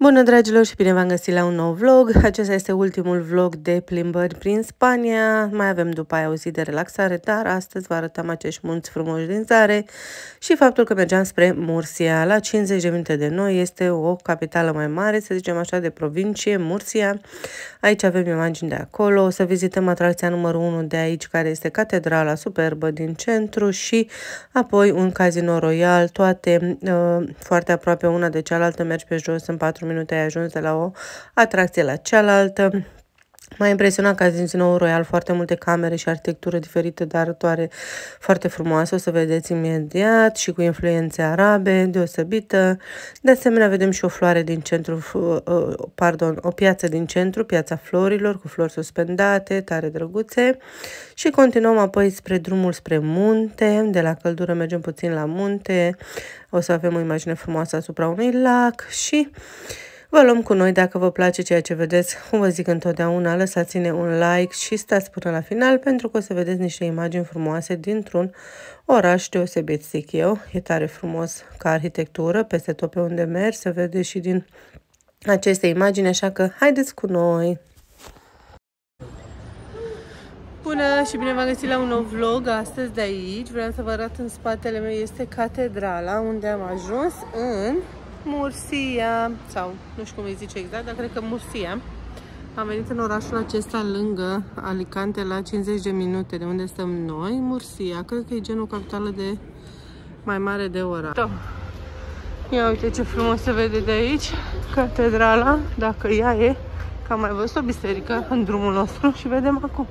Bună dragilor și bine v-am găsit la un nou vlog. Acesta este ultimul vlog de plimbări prin Spania. Mai avem după aia o zi de relaxare, dar astăzi vă arătăm acești munți frumoși din zare și faptul că mergeam spre Mursia. La 50 de minute de noi este o capitală mai mare, să zicem așa, de provincie, Mursia. Aici avem imagini de acolo. O să vizităm atracția numărul 1 de aici, care este catedrala superbă din centru și apoi un casino royal, toate uh, foarte aproape una de cealaltă, mergi pe jos în 4 minute ai ajuns de la o atracție la cealaltă. M-a impresionat că azi din nou Royal foarte multe camere și arhitectură diferită, dar arătoare foarte frumoasă. O să vedeți imediat și cu influențe arabe deosebită. De asemenea, vedem și o floare din centru, uh, pardon, o piață din centru, piața florilor, cu flori suspendate, tare drăguțe. Și continuăm apoi spre drumul spre munte. De la căldură mergem puțin la munte. O să avem o imagine frumoasă asupra unui lac și... Vă luăm cu noi dacă vă place ceea ce vedeți. Cum vă zic întotdeauna, lăsați-ne un like și stați până la final pentru că o să vedeți niște imagini frumoase dintr-un oraș deosebit, zic eu. E tare frumos ca arhitectură, peste tot pe unde mergi, se vede și din aceste imagini, așa că haideți cu noi! Bună și bine v-am găsit la un nou vlog astăzi de aici. Vreau să vă arăt în spatele meu este catedrala unde am ajuns în Mursia, sau nu știu cum îi zice exact, dar cred că Mursia. Am venit în orașul acesta lângă Alicante la 50 de minute de unde stăm noi. Mursia, cred că e genul capitală de mai mare de oraș. Da. Ia uite ce frumos se vede de aici, catedrala, dacă ea e, că am mai văzut o biserică în drumul nostru și vedem acum.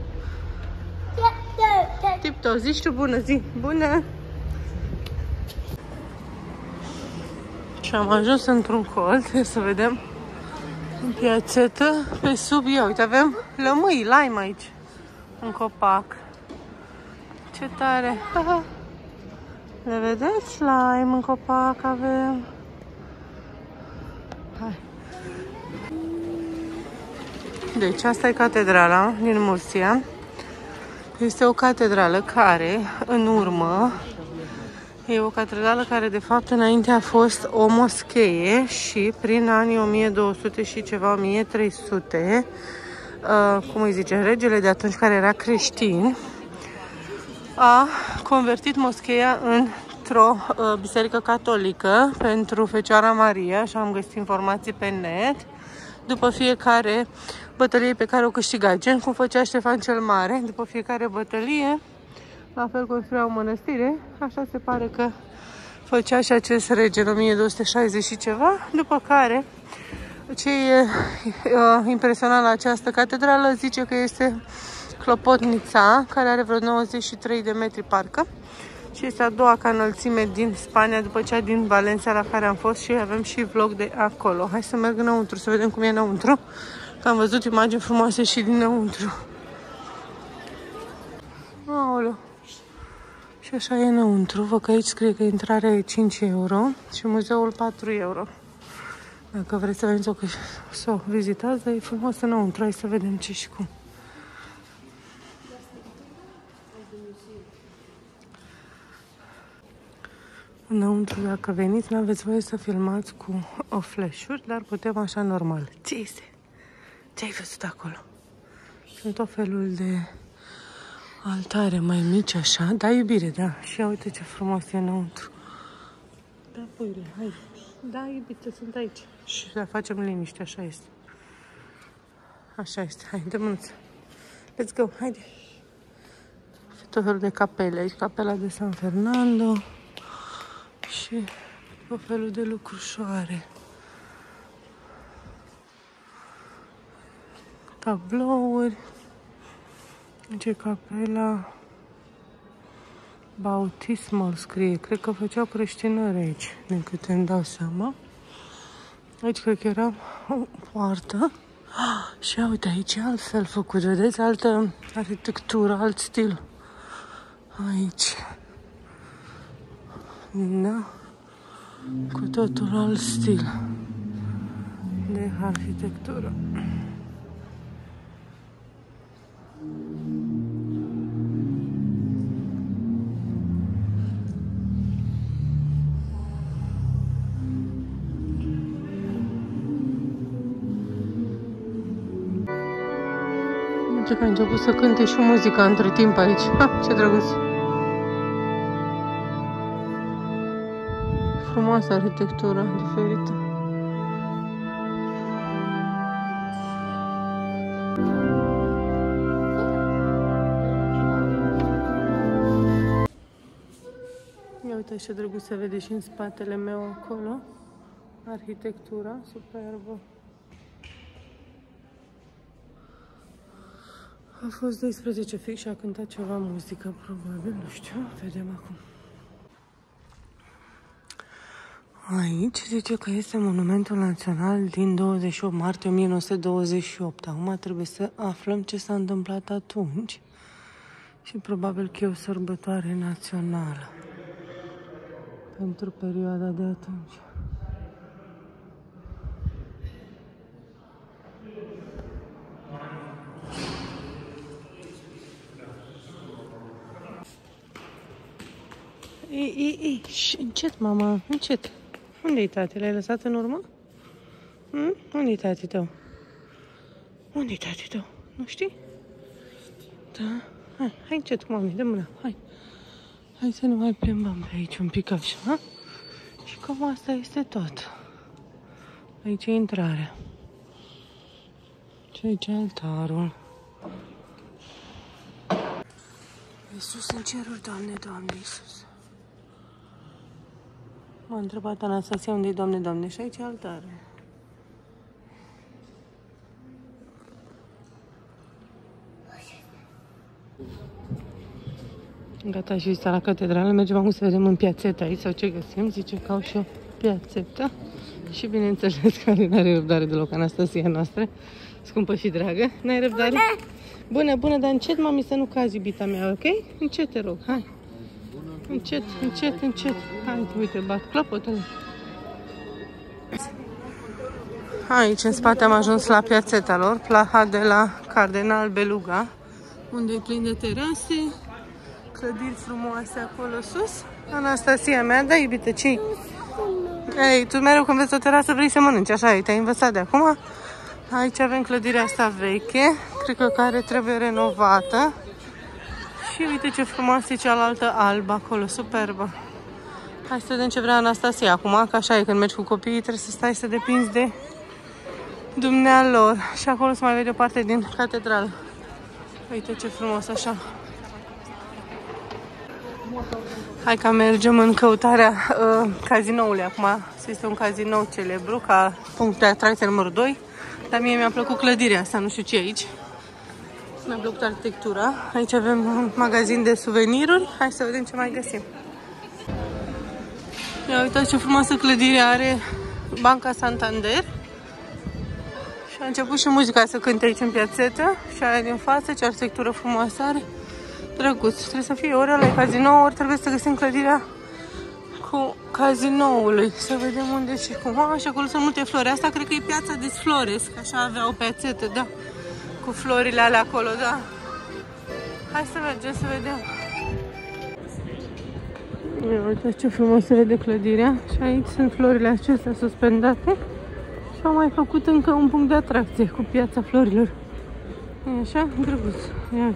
Tip-top, zici tu bună zi, bună! Și am ajuns într-un colț, să vedem în piațetă, pe sub, ia uite, avem lămâi, lime aici, un copac. Ce tare! Le vedeți? Lime în copac avem. Hai. Deci asta e catedrala din Mursia. Este o catedrală care, în urmă, E o catedrală care de fapt înainte a fost o moschee și prin anii 1200 și ceva 1300, uh, cum îi zice, regele de atunci care era creștin, a convertit moscheea într-o uh, biserică catolică pentru Fecioara Maria și am găsit informații pe net. După fiecare bătălie pe care o câștiga, gen cum făcea Ștefan cel Mare, după fiecare bătălie la fel construia o mănăstire, așa se pare că făcea și acest rege în 1260 și ceva, după care ce e uh, impresionant la această catedrală zice că este Clopotnița, care are vreo 93 de metri parcă și este a doua ca înălțime din Spania după cea din Valencia la care am fost și avem și vlog de acolo. Hai să merg înăuntru să vedem cum e înăuntru, că am văzut imagini frumoase și dinăuntru. Aoleu. Și așa e înăuntru. Vă că aici scrie că intrarea e 5 euro și muzeul 4 euro. Dacă vreți să veniți o, să o vizitați, dar e frumos înăuntru. Hai să vedem ce și cum. Înăuntru, dacă veniți, nu aveți voie să filmați cu o flash dar putem așa normal. Ce este? Ce ai văzut acolo? Sunt tot felul de altare mai mici așa. Da, iubire, da. Și ia uite ce frumos e înăuntru. Da, puile, hai. Da, iubite, sunt aici. Și să facem liniște, așa este. Așa este. Hai, de mânuță. Let's go, haide. Tot felul de capele aici. Capela de San Fernando. Și tot felul de lucrușoare. Tablouri. Ce capela bautismal scrie. Cred că făceau creștinări aici, din câte îmi dau seama. Aici cred că era o poartă. Și uite, aici e altfel făcut, vedeți? Altă arhitectură, alt stil. Aici. Da? Cu totul alt stil de arhitectură. Că a început să cânte și muzica între timp aici. Ha, ce drăguț! Frumoasă arhitectura, diferită. Ia uite ce drăguț se vede și în spatele meu acolo. Arhitectura superbă. A fost 12 fix și a cântat ceva muzică, probabil, nu știu, vedem acum. Aici zice că este Monumentul Național din 28 martie 1928. Acum trebuie să aflăm ce s-a întâmplat atunci și probabil că e o sărbătoare națională pentru perioada de atunci. Ei, ei, ei, încet, mama, încet. Unde-i tati? L-ai lăsat în urmă? Hmm? Unde-i tati tău? Unde-i tati tău? Nu știi? Da? Hai, hai încet cu mami, dă mâna, hai. Hai să ne mai plimbăm pe aici un pic așa, ha? Și cam asta este tot. Aici e intrarea. Și aici e altarul. Iisus în ceruri, Doamne, Doamne, Iisus. M-a întrebat Anastasia unde e Doamne, Doamne și aici e altare. Gata și vizita la catedrală. Mergem acum să vedem în piațeta aici sau ce găsim. Zice că au și o piațetă. Și bineînțeles că nu are răbdare deloc Anastasia noastră. Scumpă și dragă. N-ai răbdare? Bună, bună, dar încet, mami, să nu cazi, iubita mea, ok? Încet, te rog, hai. Încet, încet, încet. Hai, uite, bat clopotul. Aici, în spate, am ajuns la piațeta lor, plaha de la Cardenal Beluga, unde e plin de terase, clădiri frumoase acolo sus. Anastasia mea, da, iubite, ce Ei, tu mereu când vezi o terasă vrei să mănânci, așa e, te-ai învățat de acum. Aici avem clădirea asta veche, cred că care trebuie renovată. Și uite ce frumoasă e cealaltă albă acolo, superbă. Hai să vedem ce vrea Anastasia acum, că așa e, când mergi cu copiii trebuie să stai să depinzi de dumnealor. Și acolo se mai vede o parte din catedrală. Uite ce frumos așa. Hai că mergem în căutarea uh, cazinoului acum. Este un cazinou celebru ca punct de atracție numărul 2. Dar mie mi-a plăcut clădirea asta, nu știu ce aici. Mi-a plăcut arhitectura. Aici avem un magazin de suveniruri. Hai să vedem ce mai găsim. Ia uitați ce frumoasă clădire are Banca Santander. Și a început și muzica să cânte aici în piațetă. Și aia din față, ce arhitectură frumoasă are. Drăguț. Trebuie să fie ori la cazinou, ori trebuie să găsim clădirea cu cazinoului. Să vedem unde și cum. Ah, și acolo sunt multe flori. Asta cred că e piața de Flores, că așa avea o piațetă, da. Cu florile alea acolo, da. Hai să mergem să vedem. Ia uite ce frumos se vede clădirea. Și aici sunt florile acestea suspendate. Și au mai făcut încă un punct de atracție cu piața florilor. E așa? Drăguț. Ia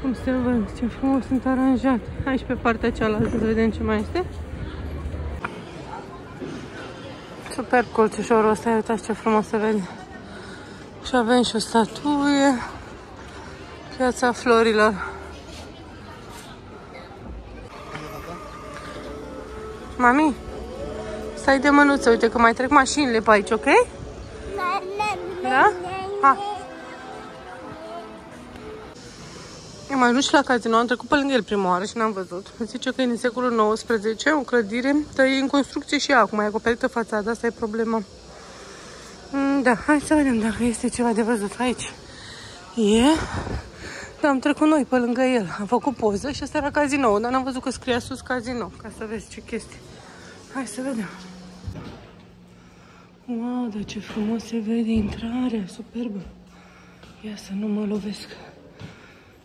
cum se văd, ce frumos sunt aranjate. Aici pe partea cealaltă să vedem ce mai este. Super colțișorul ăsta, uitați ce frumos se vede. Și avem și o statuie. Piața florilor. Mami, stai de mânuță, uite că mai trec mașinile pe aici, ok? Da? Ha. Am ajuns și la cazinou, am trecut pe lângă el prima oară și n-am văzut. Zice că e din secolul XIX, o clădire, dar e în construcție și ea, acum e acoperită fațada, asta e problema. Mm, da, hai să vedem dacă este ceva de văzut aici. E... Da, am trecut noi pe lângă el. Am făcut poză și asta era cazinou, dar n-am văzut că scria sus cazinou, ca să vezi ce chestie. Hai să vedem. Wow, dar ce frumos se vede intrarea, superbă. Ia să nu mă lovesc.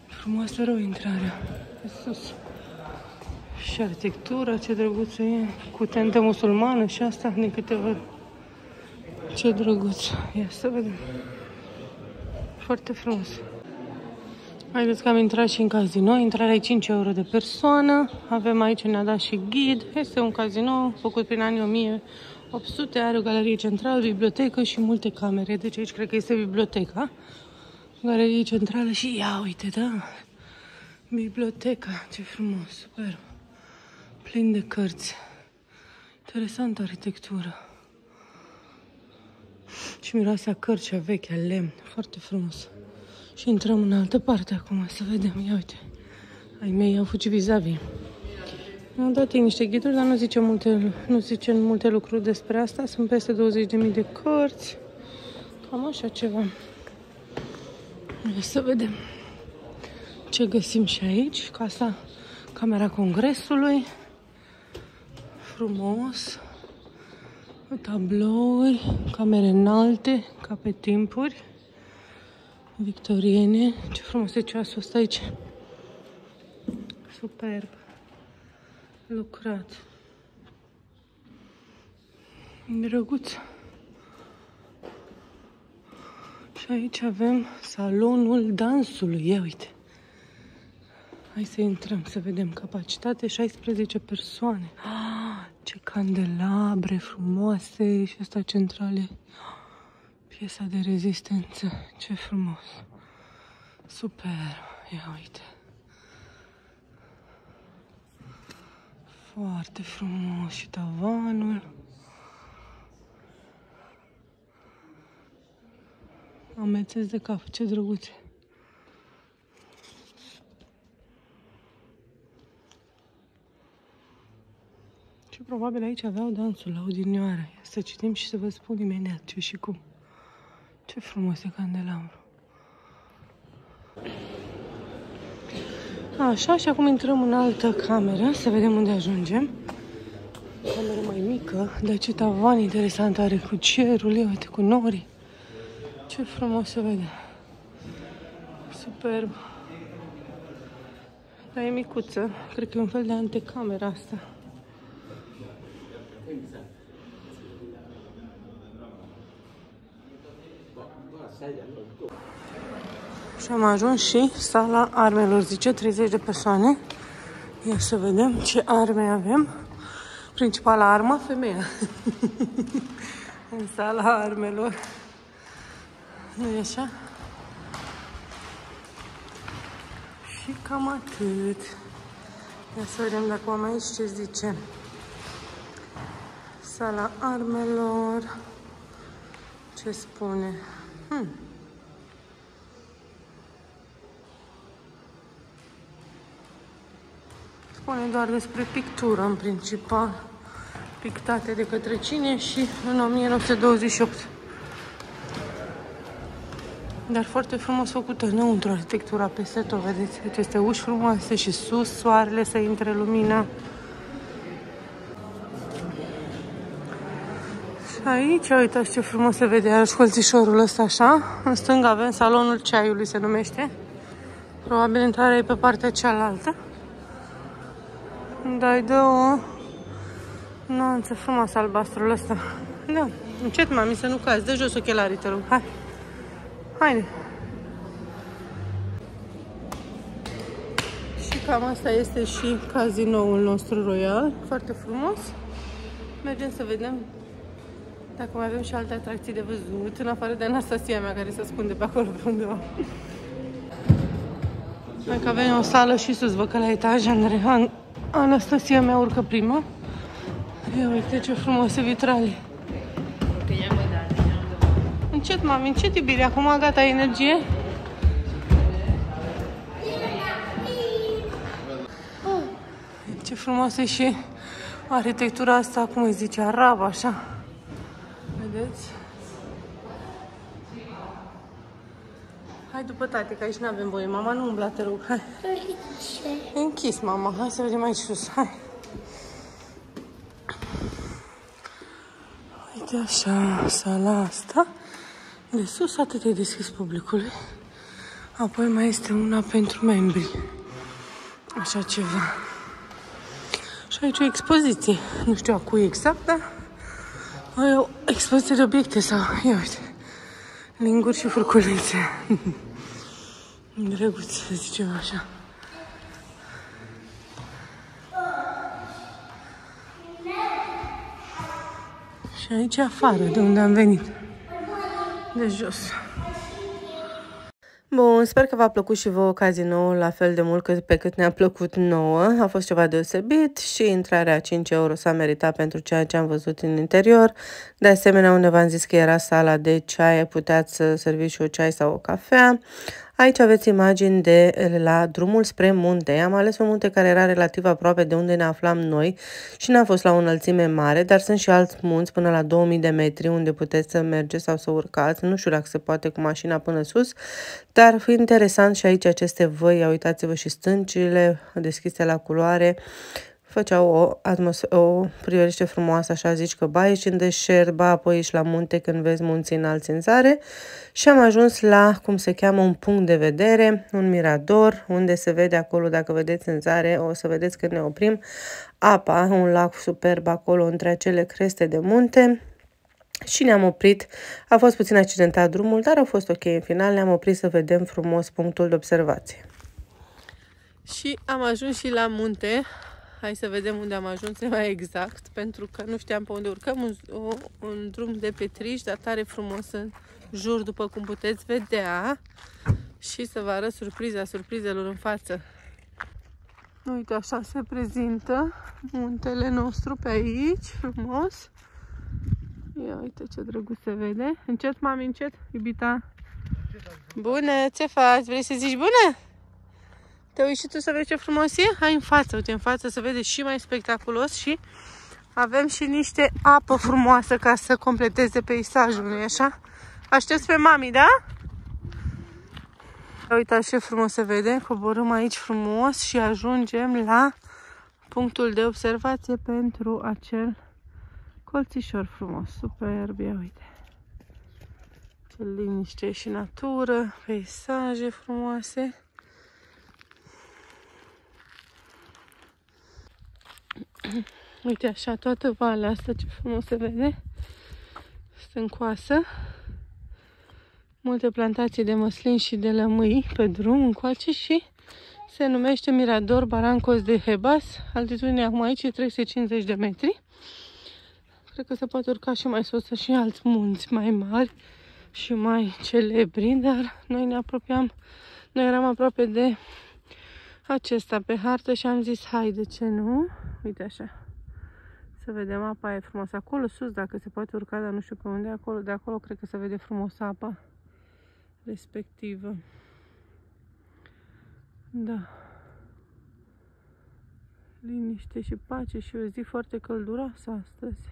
Frumoasă rău intrarea, pe sus. Și arhitectura, ce drăguță e, cu tentă musulmană și asta, din câte văd. Ce drăguț. Ia să vedem. Foarte frumos. Haideți că am intrat și în casino. Intrarea e 5 euro de persoană. Avem aici, ne-a dat și ghid. Este un casino făcut prin anii 1800. Are o galerie centrală, bibliotecă și multe camere. Deci aici cred că este biblioteca. Galerie centrală și ia uite, da? Biblioteca, ce frumos, super. Plin de cărți. Interesantă arhitectură. Și miroasea cărcea veche, lemn. Foarte frumos. Și intrăm în altă parte acum, să vedem. Ia uite. Ai mei au fugit vis-a-vis. Mi-au dat ei niște ghiduri, dar nu zice, multe, nu zice multe lucruri despre asta. Sunt peste 20.000 de cărți. Cam așa ceva. Să vedem ce găsim și aici. Casa, camera congresului. Frumos. Tablouri, camere înalte, ca pe timpuri victoriene. Ce frumos e ceasul ăsta aici. Superb. Lucrat. Drăguț. Și aici avem salonul dansului. Ia uite. Hai să intrăm să vedem. Capacitate 16 persoane. Ah, ce candelabre frumoase și asta centrale. Piesa de rezistență. Ce frumos. Super. Ia uite. Foarte frumos și tavanul. Amețesc de cap, ce drăguțe. Și probabil aici aveau dansul la odinioară. Să citim și să vă spun imediat ce și cum. Ce frumos e candelabru. Așa, și acum intrăm în altă cameră, să vedem unde ajungem. Cameră mai mică, dar ce tavan interesant are cu cerul, uite, cu nori. Ce frumos se vede. Superb. Dar e micuță. Cred că e un fel de antecameră asta. Și am ajuns și sala armelor, zice, 30 de persoane. Ia să vedem ce arme avem. Principala armă, femeia. în sala armelor. nu e așa? Și cam atât. Ia să vedem dacă am aici ce zice. Sala armelor. Ce spune? Hmm. Spune doar despre pictură în principal. Pictate de către cine și în 1928. Dar foarte frumos făcută înăuntru arhitectura peste tot, vedeți? Aceste uși frumoase și sus soarele să intre lumina. aici, uitați ce frumos se vede iarăși colțișorul ăsta așa. În stânga avem salonul ceaiului, se numește. Probabil intrarea e pe partea cealaltă. Dar îi dă o nuanță frumoasă albastrul ăsta. Da, încet, mami, să nu cazi. Dă jos ochelarii, te rog. Hai. Haide. Și cam asta este și cazinoul nostru royal. Foarte frumos. Mergem să vedem dacă mai avem și alte atracții de văzut, în afară de Anastasia mea, care se ascunde pe acolo pe undeva. Mai că avem o sală și sus, văd că la etaj, Anastasia mea urcă prima. Ia uite ce frumoase vitrale. Încet, mami, încet, iubire. Acum gata energie. Ce frumoasă e și arhitectura asta, cum îi zice, arabă, așa. Vedeți? Hai după tate, că aici nu avem voie. Mama, nu umbla, te rog. Hai. E închis, mama. Hai să vedem aici sus. Hai. Uite așa, sala asta. De sus atât e deschis publicului. Apoi mai este una pentru membri. Așa ceva. Și aici o expoziție. Nu știu a cui exact, dar e o expoziție de obiecte sau... Ia uite. linguri și furculițe. Drăguț, să zicem așa. Și aici afară, de unde am venit. De jos. Bun, sper că v-a plăcut și vouă cazinou la fel de mult cât pe cât ne-a plăcut nouă. A fost ceva deosebit și intrarea 5 euro s-a meritat pentru ceea ce am văzut în interior. De asemenea, unde v-am zis că era sala de ceai, puteați să serviți și o ceai sau o cafea. Aici aveți imagini de la drumul spre munte. Am ales un munte care era relativ aproape de unde ne aflam noi și n-a fost la o înălțime mare, dar sunt și alți munți până la 2000 de metri unde puteți să mergeți sau să urcați. Nu știu dacă se poate cu mașina până sus, dar fi interesant și aici aceste văi, uitați-vă și stâncile deschise la culoare făceau o, atmos- o priveliște frumoasă, așa zici că ba ești în deșert, ba apoi ești la munte când vezi munții înalți în zare și am ajuns la, cum se cheamă, un punct de vedere, un mirador, unde se vede acolo, dacă vedeți în zare, o să vedeți când ne oprim, apa, un lac superb acolo între acele creste de munte, și ne-am oprit. A fost puțin accidentat drumul, dar a fost ok în final. Ne-am oprit să vedem frumos punctul de observație. Și am ajuns și la munte. Hai să vedem unde am ajuns mai exact, pentru că nu știam pe unde urcăm. Un, o, un drum de petriș, dar tare frumos în jur, după cum puteți vedea. Și să vă arăt surpriza surprizelor în față. Uite, așa se prezintă muntele nostru pe aici, frumos. Ia uite ce drăguț se vede. Încet, mami, încet, iubita. Bună, ce faci? Vrei să zici bună? Te uiți și tu să vezi ce frumos e? Hai în față, uite în față să vede și mai spectaculos și avem și niște apă frumoasă ca să completeze peisajul, nu așa? Aștepți pe mami, da? Uitați ce frumos se vede, coborâm aici frumos și ajungem la punctul de observație pentru acel colțișor frumos, superb, ia uite. Ce liniște și natură, peisaje frumoase. Uite așa, toată valea asta, ce frumos se vede. Stâncoasă. Multe plantații de măslin și de lămâi pe drum încoace și se numește Mirador Barancos de Hebas. Altitudinea acum aici e 350 de metri. Cred că se poate urca și mai sus și alți munți mai mari și mai celebri, dar noi ne apropiam, noi eram aproape de acesta pe hartă și am zis, hai, de ce nu? Uite așa. Să vedem apa, e frumos. Acolo sus, dacă se poate urca, dar nu știu pe unde, acolo, de acolo cred că se vede frumos apa respectivă. Da. Liniște și pace și o zi foarte călduroasă astăzi.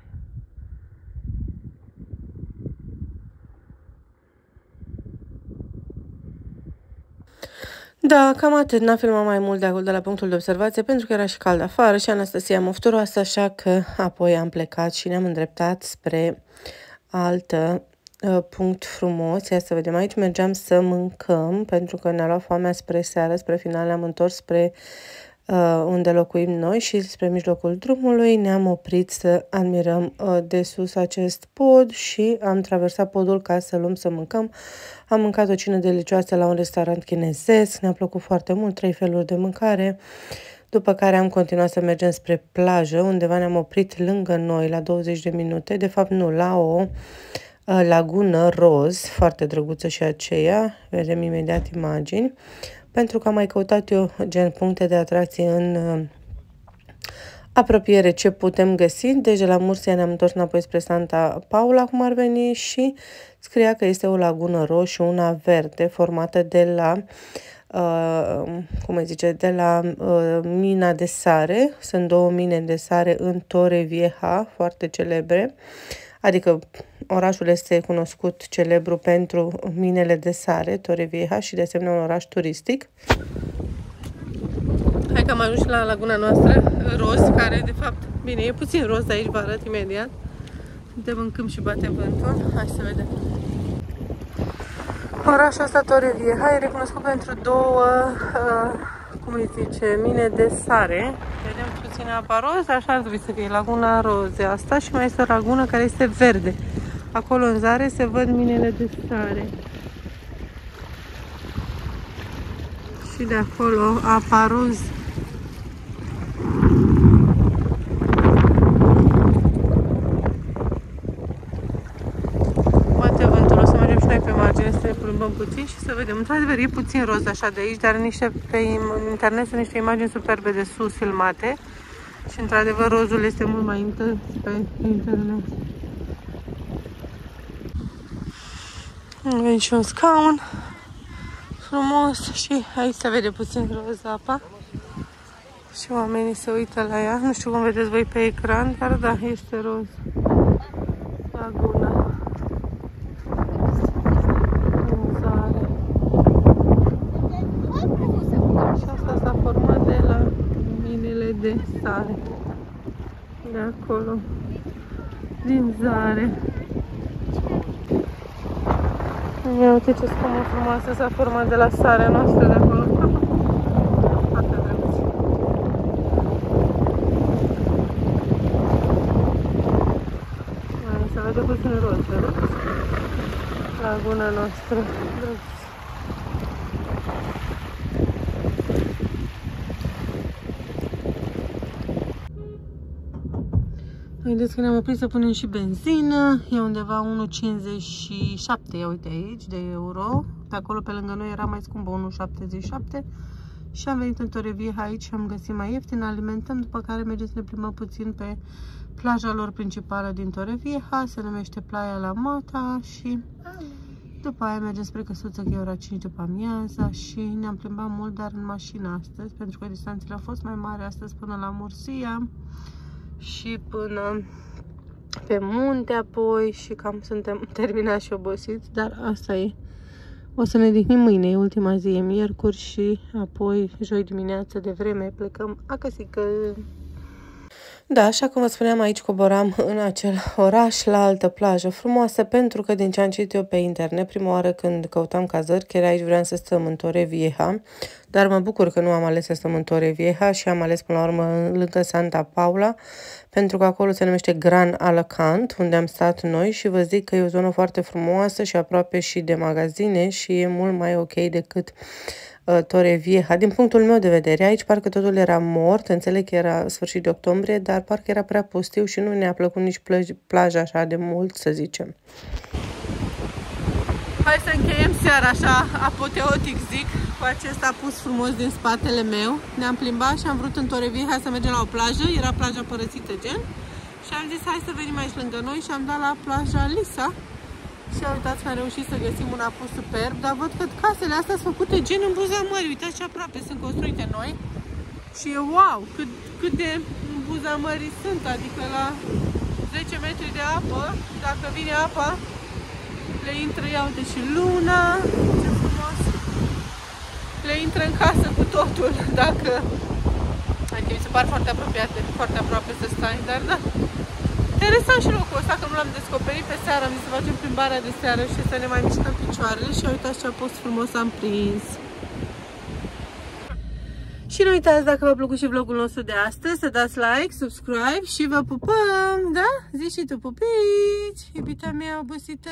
Da, cam atât. N-am filmat mai mult de acolo, de la punctul de observație, pentru că era și cald afară și Anastasia mofturoasă, așa că apoi am plecat și ne-am îndreptat spre altă uh, punct frumos. Ia să vedem, aici mergeam să mâncăm, pentru că ne-a luat foamea spre seară, spre final ne-am întors spre uh, unde locuim noi și spre mijlocul drumului ne-am oprit să admirăm uh, de sus acest pod și am traversat podul ca să luăm să mâncăm. Am mâncat o cină delicioasă la un restaurant chinezesc, ne-a plăcut foarte mult, trei feluri de mâncare. După care am continuat să mergem spre plajă, undeva ne-am oprit lângă noi la 20 de minute, de fapt nu, la o uh, lagună roz, foarte drăguță și aceea, vedem imediat imagini pentru că am mai căutat eu gen puncte de atracție în uh, apropiere ce putem găsi. Deci de la Mursia ne-am întors înapoi spre Santa Paula, cum ar veni, și scria că este o lagună roșie, una verde, formată de la Uh, cum îi zice, de la uh, mina de sare. Sunt două mine de sare în Torre Vieja, foarte celebre. Adică orașul este cunoscut celebru pentru minele de sare, Torrevieja, și de asemenea un oraș turistic. Hai că am ajuns la laguna noastră, roz, care de fapt, bine, e puțin roz de aici, vă arăt imediat. Suntem în câmp și bate vântul. Hai să vedem. Orașul ăsta, Torrevieja, e recunoscut pentru două uh, cum îi zice, mine de sare. Vedem puțin apa roz, așa ar trebui să fie laguna roze asta și mai este o lagună care este verde. Acolo în zare se văd minele de sare. Și de acolo apa roz. Poate vântul, o să mergem și noi pe margine să ne plimbăm puțin și să vedem. Într-adevăr, e puțin roz așa de aici, dar niște, pe internet sunt niște imagini superbe de sus filmate. Și într-adevăr rozul este mult mai intens pe internet. Avem și un scaun frumos și aici se vede puțin roz apa și oamenii se uită la ea. Nu știu cum vedeți voi pe ecran, dar da, este roz. Laguna. Și asta s-a format de la minele de sare. De acolo. Din zare. Ia uite ce scumă frumoasă s-a format de la sarea noastră de acolo. Foarte drăguț. Se vede puțin roz, vedeți? Laguna noastră. Drăguț. Vedeți că ne-am oprit să punem și benzină. E undeva 1,57, ia uite aici, de euro. Pe acolo, pe lângă noi, era mai scumpă, 1,77. Și am venit în Torevieja aici și am găsit mai ieftin, alimentăm, după care mergem să ne plimbăm puțin pe plaja lor principală din Torevieja, se numește Playa La Mata și după aia mergem spre Căsuță, că e ora 5 după amiaza și ne-am plimbat mult, dar în mașină astăzi, pentru că distanțele au fost mai mari astăzi până la Mursia și până pe munte apoi și cam suntem terminați și obosiți, dar asta e. O să ne dihnim mâine, e ultima zi, e miercuri și apoi joi dimineață de vreme plecăm acasă. Da, așa cum vă spuneam, aici coboram în acel oraș la altă plajă frumoasă, pentru că din ce am citit eu pe internet, prima oară când căutam cazări, chiar aici vreau să stăm în Torre Vieja, dar mă bucur că nu am ales să stăm în Torre Vieja și am ales până la urmă lângă Santa Paula, pentru că acolo se numește Gran Alacant, unde am stat noi și vă zic că e o zonă foarte frumoasă și aproape și de magazine și e mult mai ok decât uh, Torre Vieja. Din punctul meu de vedere, aici parcă totul era mort, înțeleg că era sfârșit de octombrie, dar parcă era prea pustiu și nu ne-a plăcut nici plaja așa de mult, să zicem. Hai să încheiem seara așa, apoteotic zic, cu acest apus frumos din spatele meu. Ne-am plimbat și am vrut în Torevieja să mergem la o plajă, era plaja părățită gen. Și am zis hai să venim aici lângă noi și am dat la plaja Lisa. Și uitați că am reușit să găsim un apus superb, dar văd că casele astea sunt făcute gen în buza mării. Uitați ce aproape sunt construite noi. Și e wow, cât, cât de în buza mării sunt, adică la 10 metri de apă, dacă vine apa, le intră, ia uite și luna, ce frumos. Le intră în casă cu totul, dacă... Adică mi se par foarte apropiate, foarte aproape să stai, dar da. Interesant și locul ăsta, că nu l-am descoperit pe seara, am zis să facem plimbarea de seară și să ne mai mișcăm picioarele și uitați ce a fost frumos am prins. Și nu uitați dacă v-a plăcut și vlogul nostru de astăzi, să dați like, subscribe și vă pupăm, da? Zici și tu pupici, iubita mea obosită!